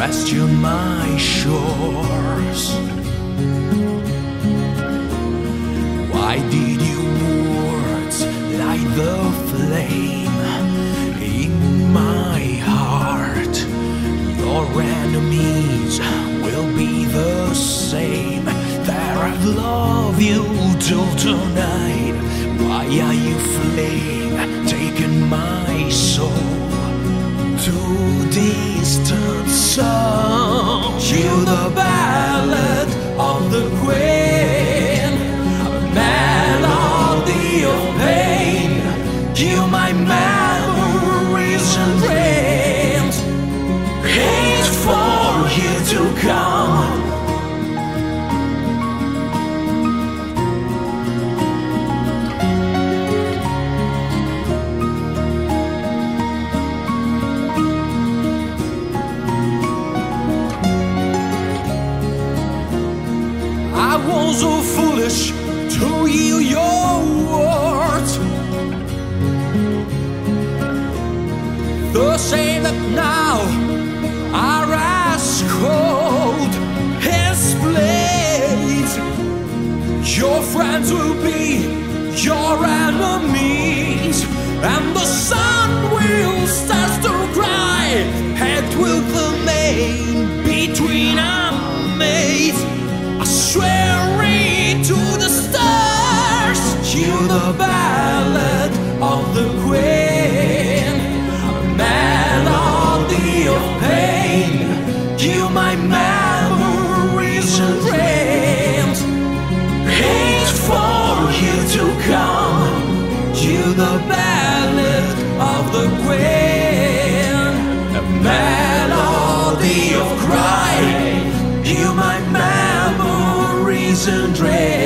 to my shores. Why did your words light the flame in my heart? Your enemies will be the same. That I love you till tonight. Why are you fleeing, to distant songs? You the ballad was so foolish to yield your words. The same that now are as cold as blades. Your friends will You the ballad of the a melody of crying. You my memories and dreams.